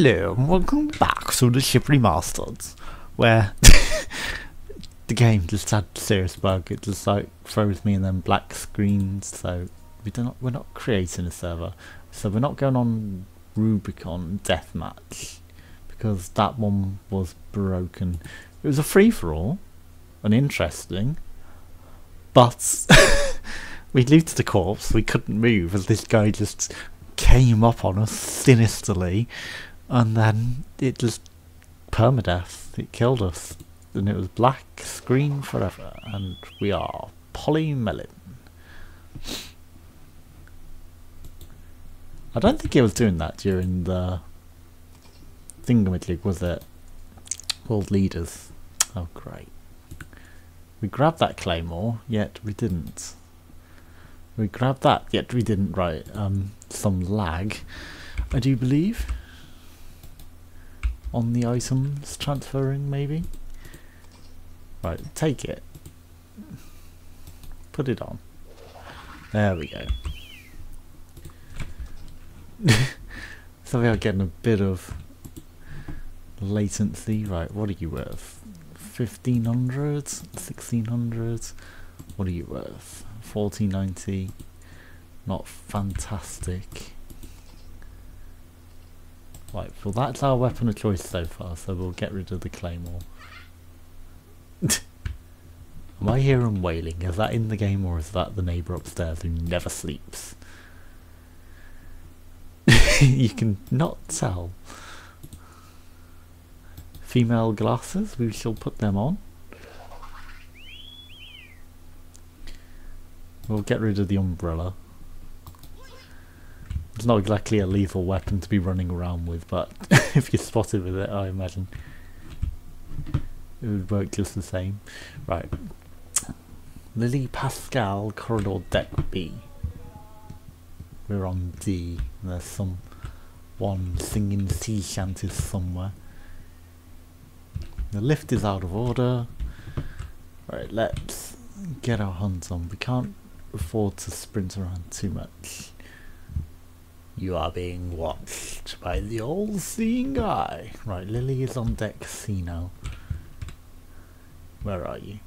Hello and welcome back to the Ship Remastered, where the game just had a serious bug. It just like throws me and then black screens. So we do not we're not creating a server, so we're not going on Rubicon Deathmatch because that one was broken. It was a free for all, and interesting, but we looted the corpse. We couldn't move as this guy just came up on us sinisterly and then it just permadeath. It killed us, and it was black screen forever. And we are polymelon. I don't think it was doing that during the thingamajig, was it? World leaders. Oh great. We grabbed that claymore, yet we didn't. We grabbed that, yet we didn't. Right. Um, some lag, I do believe on the items transferring maybe? Right take it. Put it on. There we go. So we are getting a bit of latency. Right what are you worth? 1500 1600 what are you worth? 1490 not fantastic Right, well that's our weapon of choice so far, so we'll get rid of the claymore. Am I hearing wailing? Is that in the game or is that the neighbour upstairs who never sleeps? you can not tell. Female glasses, we shall put them on. We'll get rid of the umbrella. It's not exactly a lethal weapon to be running around with, but if you're spotted with it, I imagine it would work just the same. Right. Lily Pascal Corridor Deck B. We're on D. There's some one singing sea shanties somewhere. The lift is out of order. Right, let's get our hands on. We can't afford to sprint around too much. You are being watched by the all-seeing eye. Right, Lily is on deck C now. Where are you?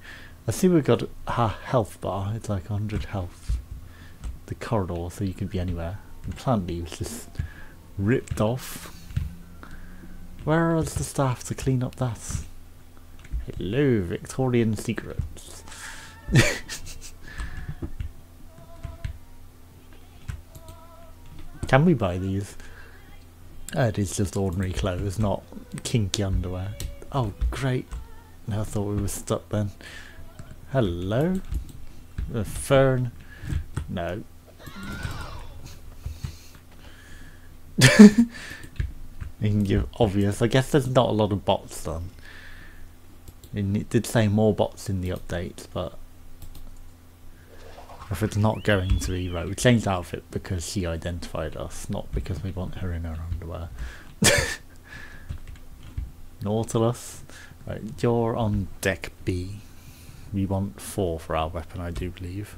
I see we've got a health bar. It's like 100 health. The corridor, so you could be anywhere. The plant leaves just ripped off. Where is the staff to clean up that? Hello, Victorian Secrets. Can we buy these? Oh, it is just ordinary clothes, not kinky underwear. Oh, great. I thought we were stuck then. Hello? A fern? No. you can give obvious. I guess there's not a lot of bots done. it did say more bots in the updates, but if it's not going to be right, we changed outfit because she identified us, not because we want her in her underwear. Nautilus, right, you're on deck B. We want four for our weapon, I do believe.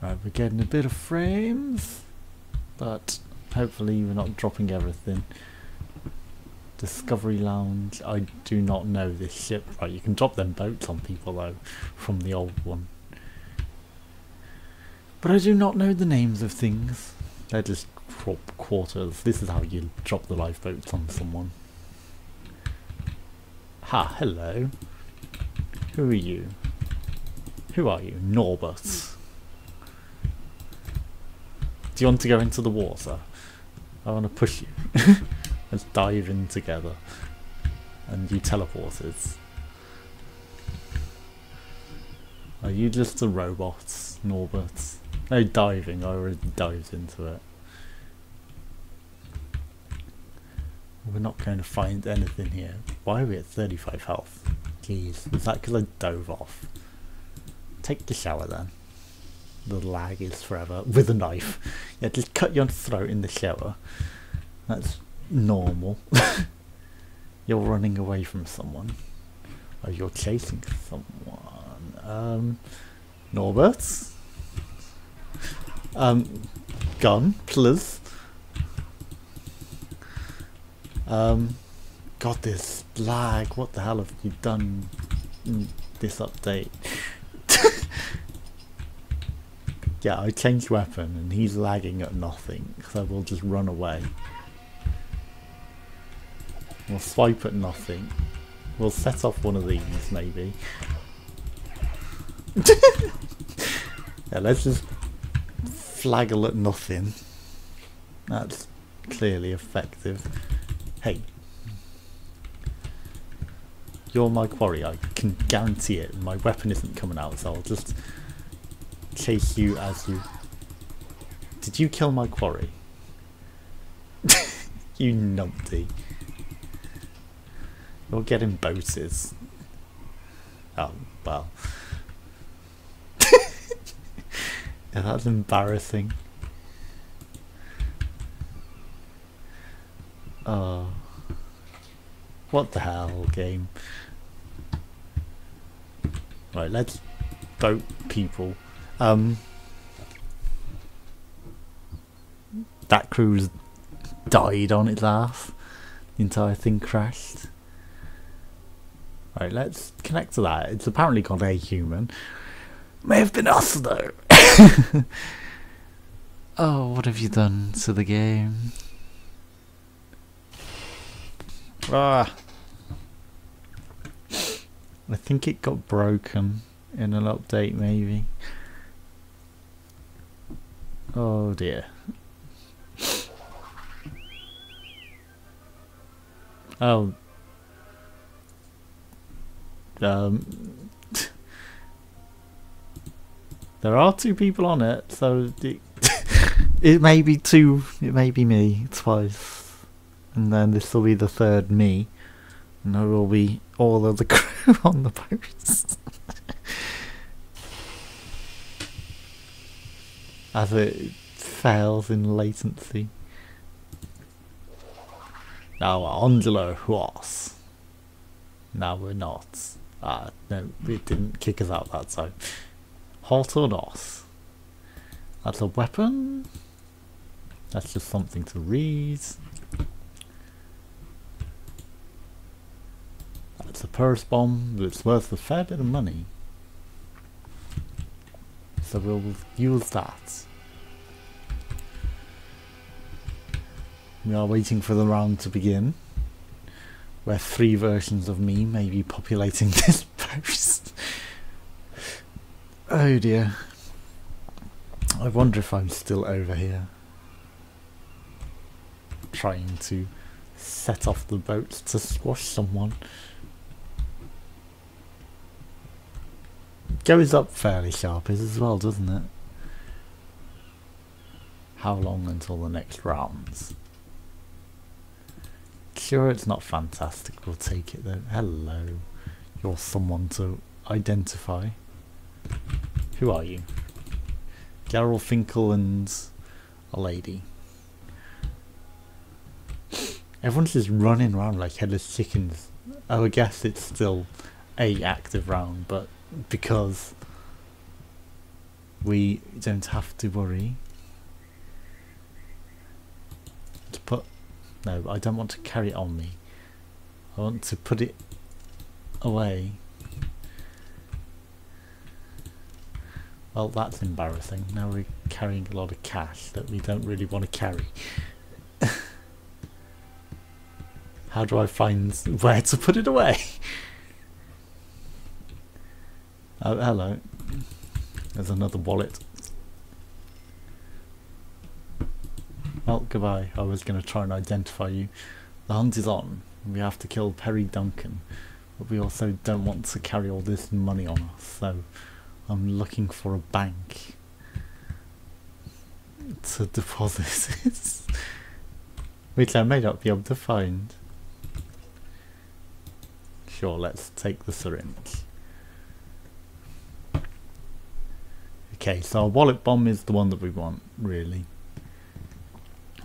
Right, we're getting a bit of frames, but hopefully we're not dropping everything. Discovery Lounge. I do not know this ship. Right, you can drop them boats on people though, from the old one. But I do not know the names of things. They're just quarters. This is how you drop the lifeboats on someone. Ha, hello. Who are you? Who are you? Norbert. Do you want to go into the water? I want to push you. Let's dive in together. And you teleported. Are you just a robot, Norbert? No diving, I already dived into it. We're not going to find anything here. Why are we at 35 health? Jeez, is that because I dove off? Take the shower then. The lag is forever. With a knife. Yeah, just cut your throat in the shower. That's normal. you're running away from someone. Or you're chasing someone. Um, Norbert? Um, gone, please. Um, God, this lag. What the hell have you done in this update? yeah, I changed weapon and he's lagging at nothing, so we'll just run away. We'll swipe at nothing. We'll set off one of these, maybe. yeah, let's just flaggle at nothing. That's clearly effective. Hey. You're my quarry, I can guarantee it. My weapon isn't coming out, so I'll just chase you as you... Did you kill my quarry? you numpty. You're getting boated. Oh, well. yeah, that's embarrassing. Oh. What the hell, game? Right, let's boat people. Um, that cruise died on its ass. The entire thing crashed. Right, let's connect to that. It's apparently called a human. May have been us though. oh, what have you done to the game? Ah. I think it got broken in an update maybe. Oh dear. Oh, um, there are two people on it, so it, it may be two. It may be me twice, and then this will be the third me, and there will be all of the crew on the boat. As it fails in latency. Now we're on the Angelo was. Now we're not. Ah, no, it didn't kick us out that time. Halt or not? That's a weapon? That's just something to read. That's a purse bomb that's worth a fair bit of money. So we'll use that. We are waiting for the round to begin where three versions of me may be populating this post. oh dear. I wonder if I'm still over here. Trying to set off the boats to squash someone. Goes up fairly sharp as well, doesn't it? How long until the next rounds? Sure, it's not fantastic. We'll take it though. Hello. You're someone to identify. Who are you? Gerald Finkel and a lady. Everyone's just running around like headless chickens. Oh, I guess it's still a active round, but because we don't have to worry to put no, I don't want to carry it on me. I want to put it away. Well, that's embarrassing. Now we're carrying a lot of cash that we don't really want to carry. How do I find where to put it away? oh, hello. There's another wallet. Well, goodbye. I was going to try and identify you. The hunt is on. We have to kill Perry Duncan. But we also don't want to carry all this money on us. So I'm looking for a bank to deposit it. Which I may not be able to find. Sure, let's take the syringe. Okay, so our wallet bomb is the one that we want, really.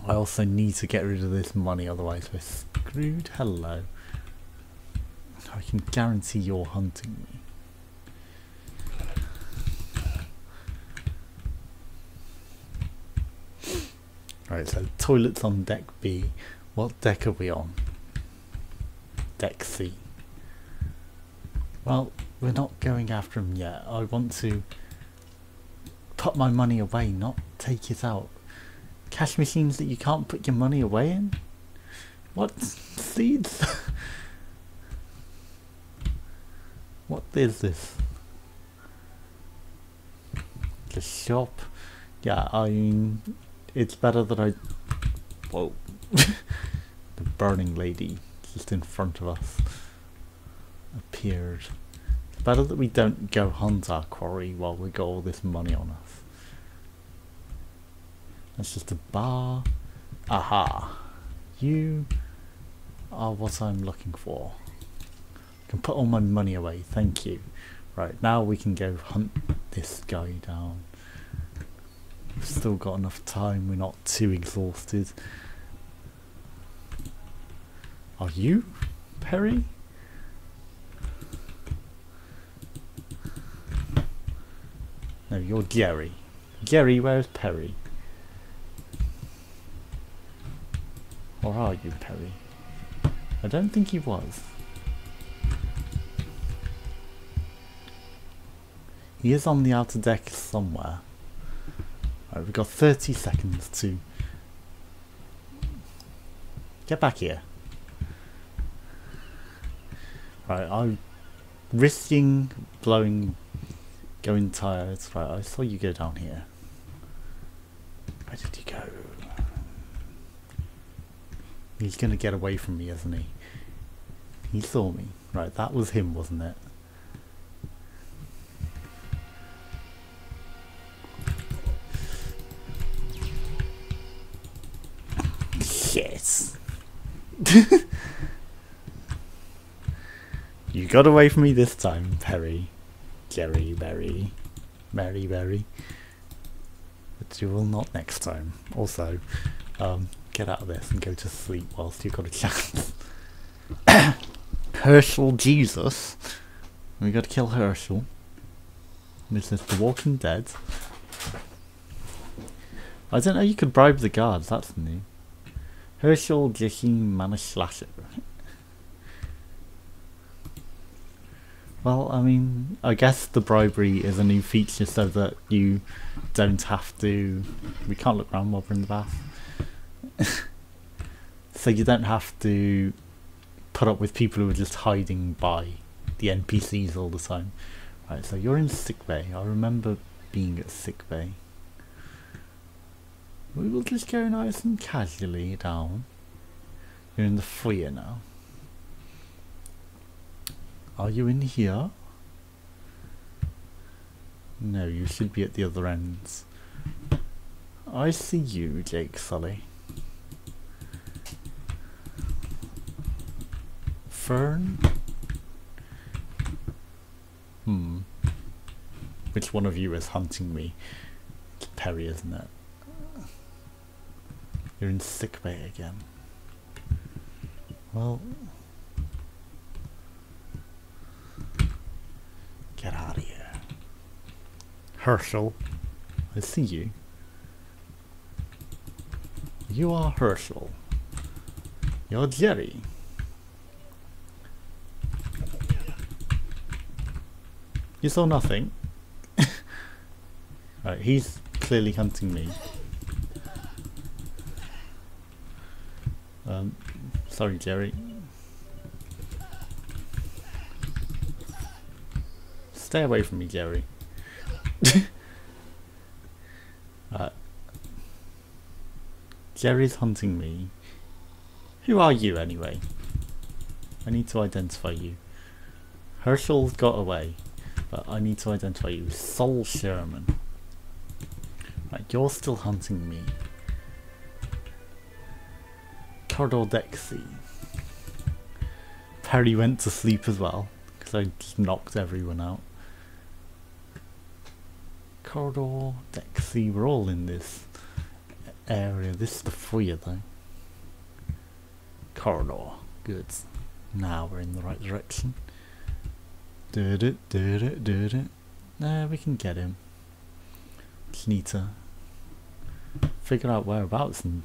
I also need to get rid of this money, otherwise we're screwed. Hello. I can guarantee you're hunting me. Right, so toilets on deck B. What deck are we on? Deck C. Well, we're not going after him yet. I want to put my money away, not take it out. Cash machines that you can't put your money away in? What? Seeds? what is this? The shop? Yeah, I mean, it's better that I... Whoa. the burning lady just in front of us appeared. It's better that we don't go hunt our quarry while we got all this money on us. That's just a bar. Aha. You are what I'm looking for. I can put all my money away, thank you. Right, now we can go hunt this guy down. We've still got enough time, we're not too exhausted. Are you Perry? No, you're Jerry. Jerry, where's Perry? Or are you Perry? I don't think he was. He is on the outer deck somewhere. Right, we've got 30 seconds to get back here. Right, I'm risking blowing, going tired. Right, I saw you go down here. Where did you go? He's gonna get away from me, isn't he? He saw me. Right, that was him, wasn't it? Yes. you got away from me this time, Perry. Jerry Berry. Mary Berry. But you will not next time. Also, um, get out of this and go to sleep whilst you've got a chance. Herschel Jesus. We gotta kill Herschel. This is The Walking Dead. I don't know you could bribe the guards, that's new. Herschel Jahim Manaslasher. Well, I mean, I guess the bribery is a new feature so that you don't have to... We can't look around while we're in the bath. so you don't have to put up with people who are just hiding by the NPCs all the time. Right, so you're in sick bay. I remember being at sick bay. We will just go nice and casually down. You're in the foyer now. Are you in here? No, you should be at the other ends. I see you, Jake Sully. Fern? Hmm. Which one of you is hunting me? It's Perry, isn't it? You're in sickbay again. Well, get out of here. Herschel, I see you. You are Herschel. You're Jerry. You saw nothing. right, he's clearly hunting me. Um, sorry, Jerry. Stay away from me, Jerry. uh, Jerry's hunting me. Who are you, anyway? I need to identify you. Herschel's got away, but I need to identify you. Sol Sherman. Right, you're still hunting me. Corridor C. Perry went to sleep as well, because I just knocked everyone out. Corridor Dexy, we're all in this area. This is the foyer though. Corridor, good. Now we're in the right direction. Did it, did it, did it. Nah, we can get him. Just need to figure out whereabouts in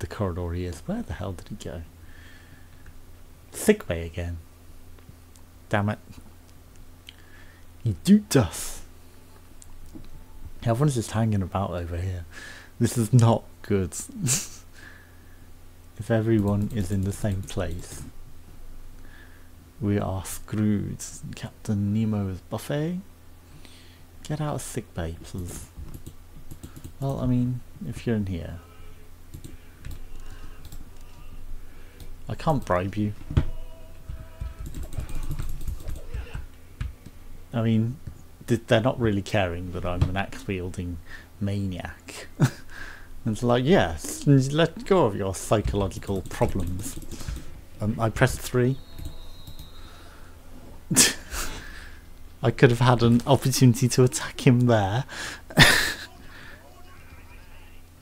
the corridor he is. Where the hell did he go? Sick bay again. Damn it. He duped us. Everyone's just hanging about over here. This is not good. if everyone is in the same place, we are screwed. Captain Nemo's buffet? Get out of sick bay, please. Well, I mean, if you're in here. I can't bribe you. I mean, they're not really caring that I'm an axe wielding maniac. it's like, yes, let go of your psychological problems. Um, I pressed three. I could have had an opportunity to attack him there.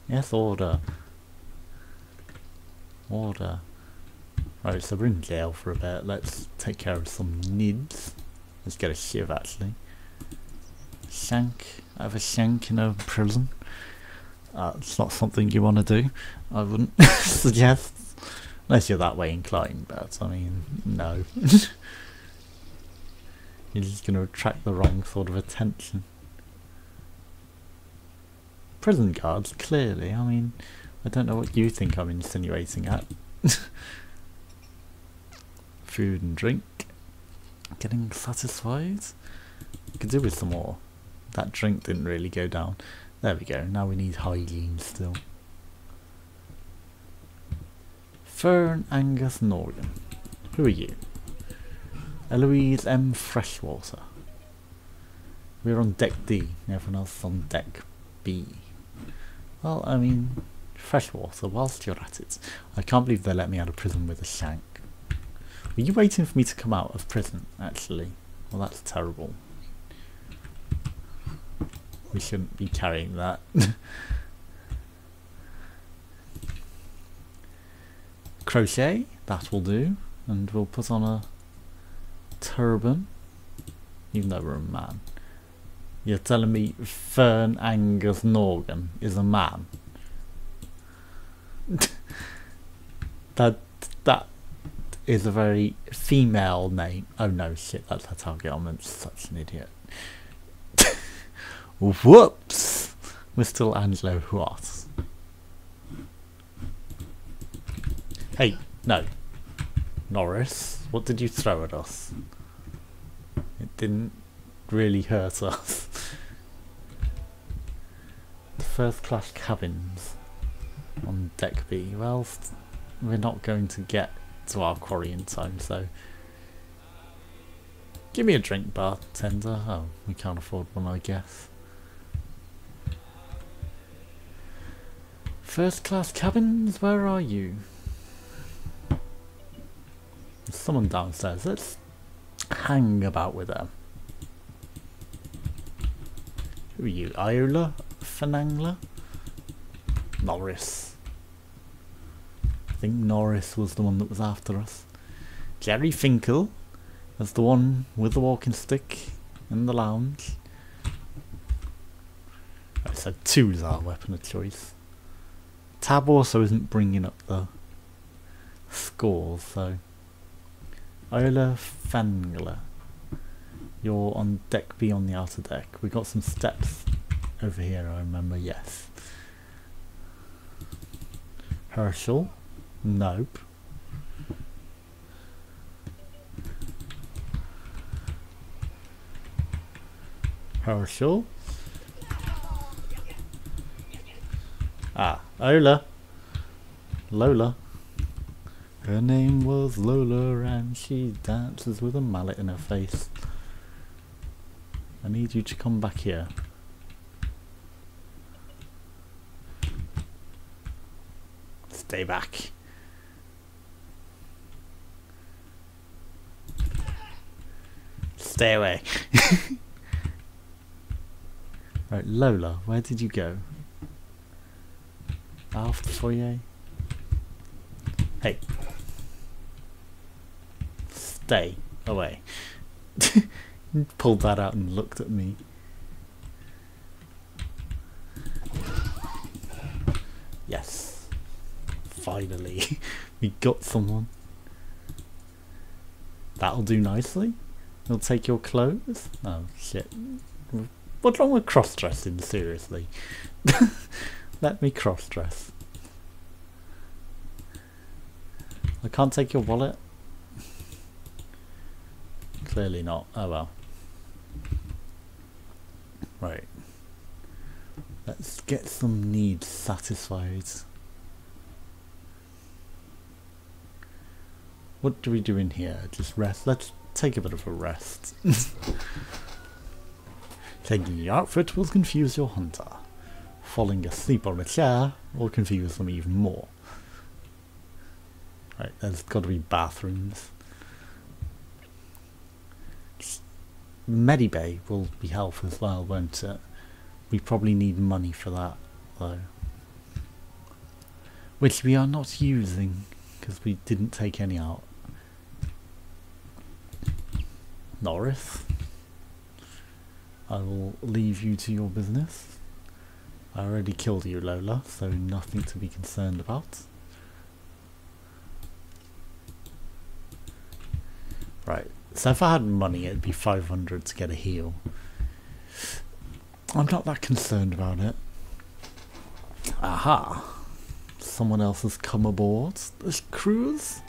yes, order. Order. Right, so we're in jail for a bit. Let's take care of some needs. Let's get a shiv actually. Shank. I have a shank in a prison. Uh, it's not something you want to do. I wouldn't suggest. Unless you're that way inclined, but I mean, no. just going to attract the wrong sort of attention. Prison guards, clearly. I mean, I don't know what you think I'm insinuating at. Food and drink. Getting satisfied? Could do with some more. That drink didn't really go down. There we go. Now we need hygiene still. Fern Angus Norgan. Who are you? Eloise M. Freshwater. We're on deck D. Everyone else on deck B. Well, I mean, freshwater whilst you're at it. I can't believe they let me out of prison with a shank. Were you waiting for me to come out of prison, actually? Well, that's terrible. We shouldn't be carrying that. Crochet, that will do. And we'll put on a turban. Even though we're a man. You're telling me Fern Angus Norgan is a man? that that is a very female name. Oh no, shit, that's her target. I'm such an idiot. Whoops! We're still Angelo what? Hey, no. Norris, what did you throw at us? It didn't really hurt us. the first class cabins on deck B. Well, we're not going to get to our quarry in time, so... Give me a drink, bartender. Oh, we can't afford one, I guess. First class cabins, where are you? Someone downstairs. Let's hang about with them. Who are you? Iola? Fenangler? Norris I think Norris was the one that was after us. Jerry Finkel as the one with the walking stick in the lounge. I said two is our weapon of choice. Tab also isn't bringing up the scores, so Ola Fangler. You're on deck B on the outer deck. We got some steps over here, I remember, yes. Herschel. Nope. Herschel. Ah, Ola. Lola. Her name was Lola and she dances with a mallet in her face. I need you to come back here. Stay back. Stay away. right, Lola, where did you go? After foyer? Hey. Stay away. Pulled that out and looked at me. Yes. Finally. we got someone. That'll do nicely. He'll take your clothes. Oh, shit. What's wrong with cross-dressing, seriously? Let me cross-dress. I can't take your wallet? Clearly not. Oh well. Right. Let's get some needs satisfied. What do we do in here? Just rest. Let's take a bit of a rest. Taking the outfit will confuse your hunter. Falling asleep on a chair will confuse them even more. Right, there's got to be bathrooms. Medibay will be helpful as well, won't it? We probably need money for that, though. Which we are not using, because we didn't take any out. Norris, I will leave you to your business. I already killed you, Lola, so nothing to be concerned about. Right, so if I had money, it'd be 500 to get a heal. I'm not that concerned about it. Aha! Someone else has come aboard this cruise.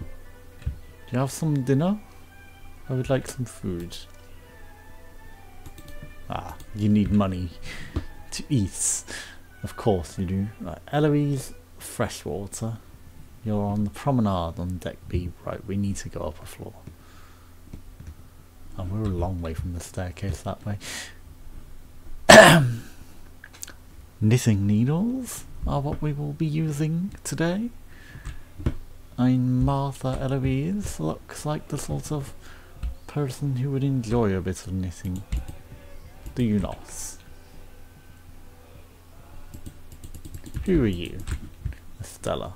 Do you have some dinner? I would like some food. Ah, you need money to eat. Of course you do. Right, Eloise, freshwater. You're on the promenade on deck B. Right, we need to go up a floor. Oh, we're a long way from the staircase that way. Knitting needles are what we will be using today. I'm Martha Eloise. Looks like the sort of person who would enjoy a bit of knitting. Do you not? Who are you? Estella.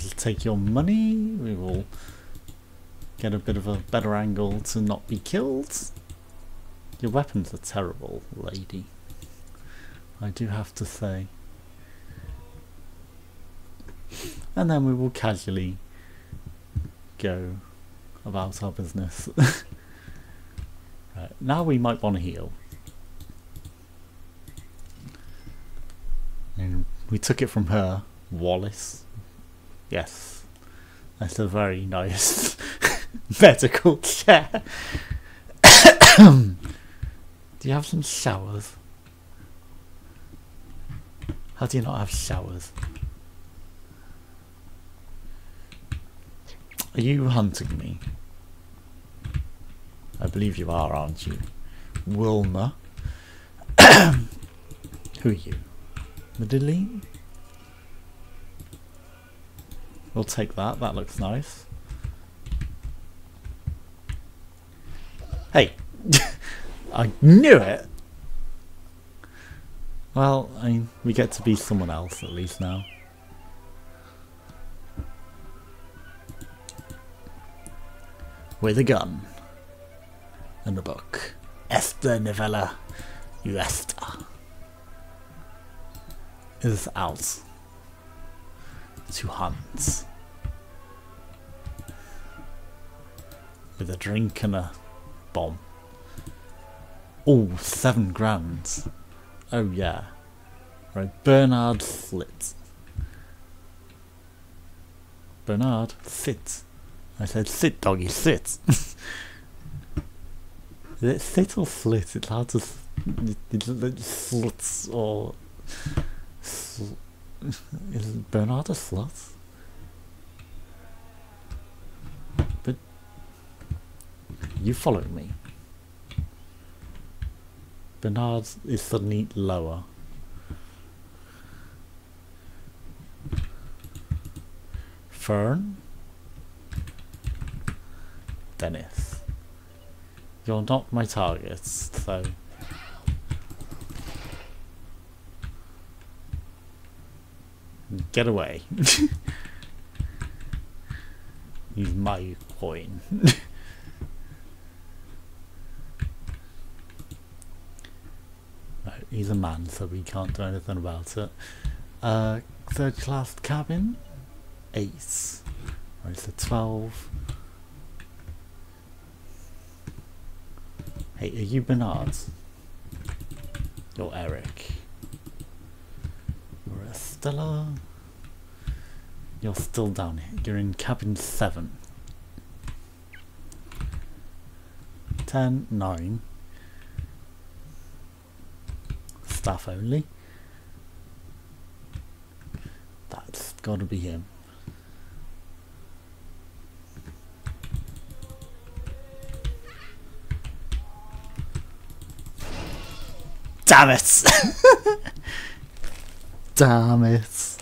We'll take your money, we will get a bit of a better angle to not be killed. Your weapons are terrible, lady. I do have to say. And then we will casually go about our business. right, now we might want to heal. And we took it from her, Wallace. Yes, that's a very nice medical chair. Do you have some showers? How do you not have showers? Are you hunting me? I believe you are, aren't you? Wilma. Who are you? Madeline? We'll take that, that looks nice. Hey! I knew it! Well, I mean, we get to be someone else at least now. With a gun. And a book. Esther Novella Uesta is out to hunt. With a drink and a bomb. Oh, seven grand. Oh yeah. Right, Bernard Slit. Bernard, sit. I said sit doggy, sit. Is it sit or slit? It's hard to... It's or... is Bernard a slut? But... You follow me. Bernard is suddenly lower. Fern? Dennis. You're not my targets, so... Get away. He's my coin. right, he's a man, so we can't do anything about it. Uh, third class cabin, eight. Right, so twelve. Hey, are you Bernard? You're Eric. You're You're still down here. You're in cabin 7. 10, 9. Staff only. That's gotta be him. Damn it! Damn it.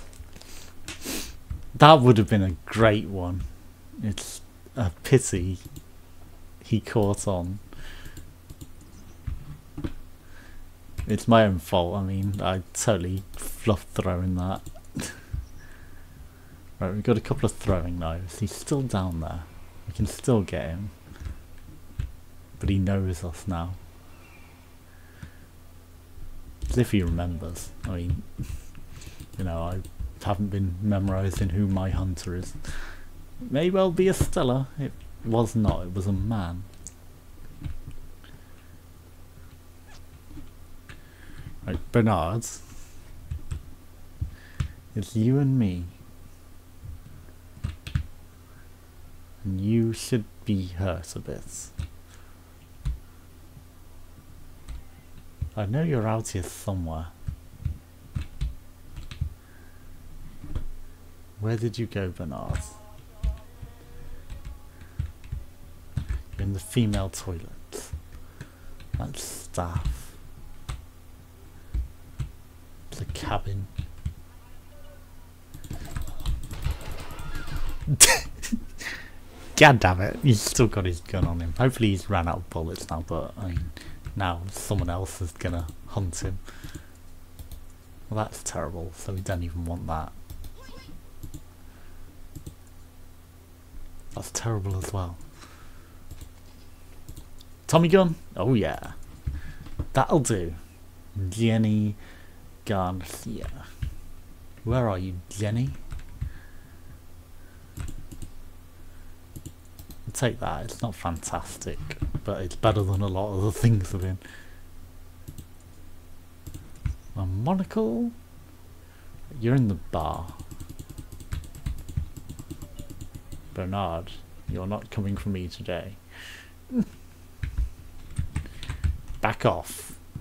That would have been a great one. It's a pity he caught on. It's my own fault, I mean, I totally fluffed throwing that. right, we've got a couple of throwing knives. He's still down there. We can still get him. But he knows us now. As if he remembers. I mean, you know, I haven't been memorising who my hunter is. May well be a Stella. It was not, it was a man. Right, Bernard. It's you and me. And you should be hurt a bit. I know you're out here somewhere. Where did you go, Bernard? You're in the female toilet. That's staff. The cabin. God damn it, he's still got his gun on him. Hopefully he's ran out of bullets now, but I mean, now someone else is gonna hunt him. Well that's terrible, so we don't even want that. That's terrible as well. Tommy gun? Oh yeah. That'll do. Jenny Garcia. Where are you, Jenny? I'll take that. It's not fantastic, but it's better than a lot of the things I've been. A monocle? You're in the bar. Bernard, you're not coming for me today. Back off.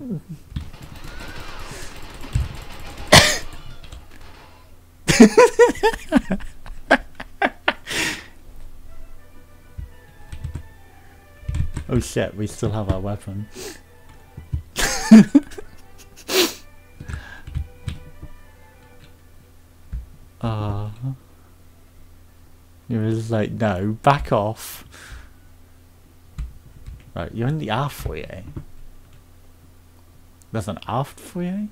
oh shit, we still have our weapon. Like, no, back off. Right, you're in the aft foyer. There's an aft foyer?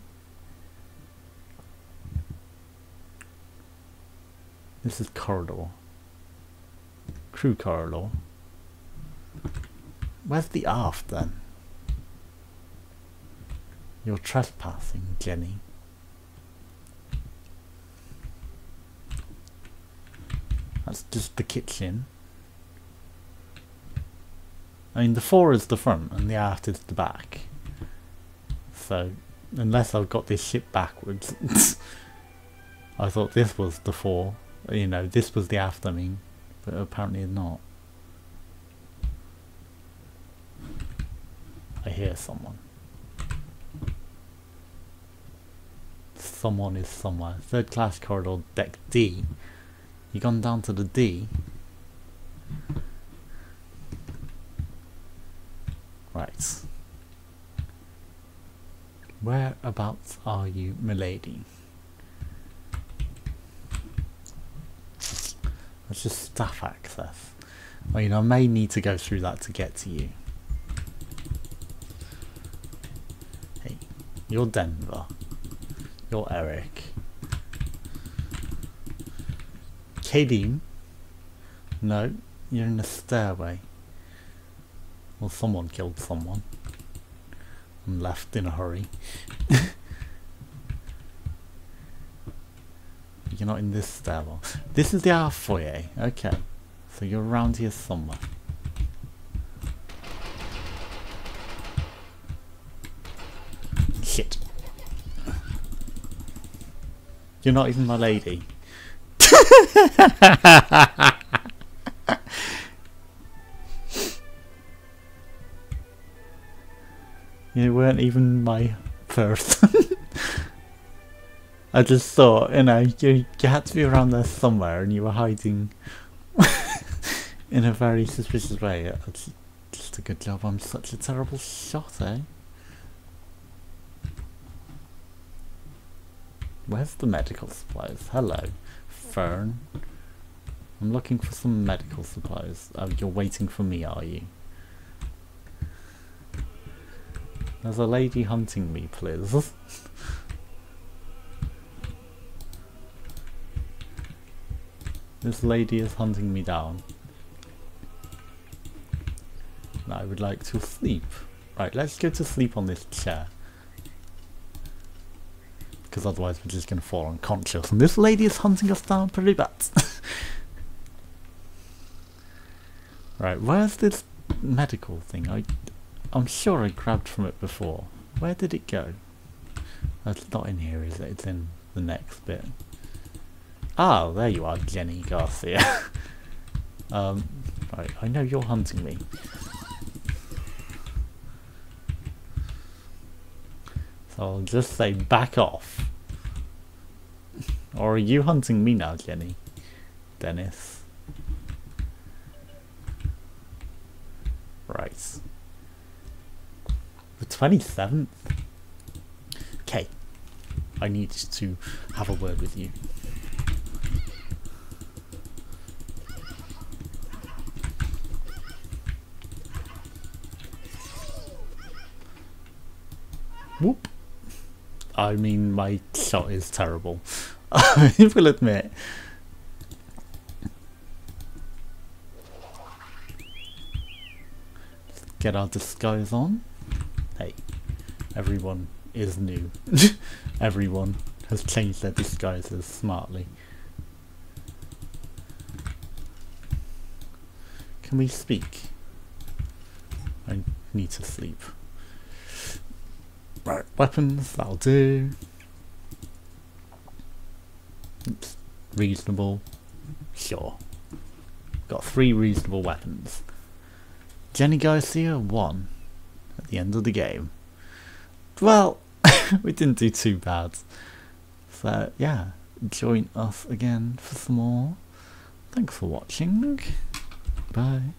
This is corridor. Crew corridor. Where's the aft then? You're trespassing, Jenny. That's just the kitchen. I mean, the fore is the front and the aft is the back. So, unless I've got this ship backwards, I thought this was the fore. You know, this was the aft, I mean, but apparently not. I hear someone. Someone is somewhere. Third class corridor, deck D. You gone down to the D? Right. Whereabouts are you, milady? That's just staff access. I mean, I may need to go through that to get to you. Hey, you're Denver. You're Eric. Kadeem, No, you're in the stairway. Well, someone killed someone. And left in a hurry. you're not in this stairwell. This is the aft foyer. Okay. So you're around here somewhere. Shit. You're not even my lady. you weren't even my person. I just thought, you know, you, you had to be around there somewhere and you were hiding in a very suspicious way. It's just a good job I'm such a terrible shot, eh? Where's the medical supplies? Hello, Fern. I'm looking for some medical supplies. Oh, you're waiting for me, are you? There's a lady hunting me, please. this lady is hunting me down. I would like to sleep. Right, let's go to sleep on this chair because otherwise we're just going to fall unconscious. And this lady is hunting us down pretty bad. right, where's this medical thing? I, I'm sure I grabbed from it before. Where did it go? That's not in here, is it? It's in the next bit. Ah, there you are, Jenny Garcia. um, right, I know you're hunting me. So I'll just say back off. Or are you hunting me now, Jenny? Dennis. Right. The 27th? Okay. I need to have a word with you. Whoop. I mean, my shot is terrible. I will admit. Get our disguise on. Hey, everyone is new. everyone has changed their disguises smartly. Can we speak? I need to sleep. Right, weapons, that'll do. It's reasonable. Sure. Got three reasonable weapons. Jenny Garcia won at the end of the game. Well, we didn't do too bad. So, yeah, join us again for some more. Thanks for watching. Bye.